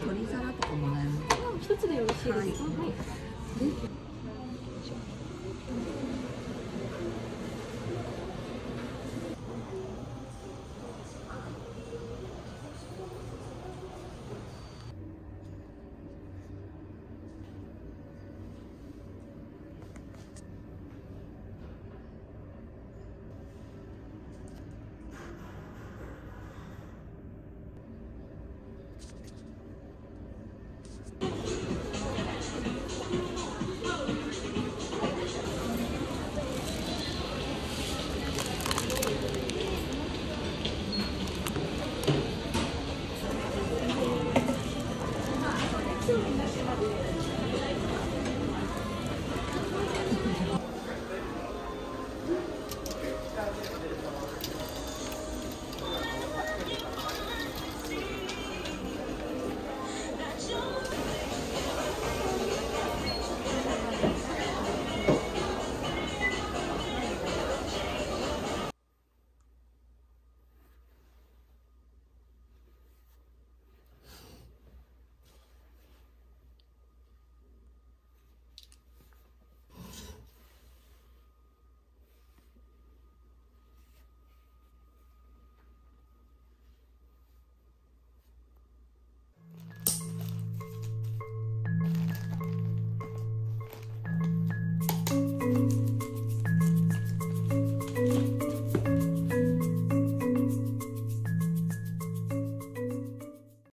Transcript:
鶏皿とかもらえます一つでよろしいですか。はい。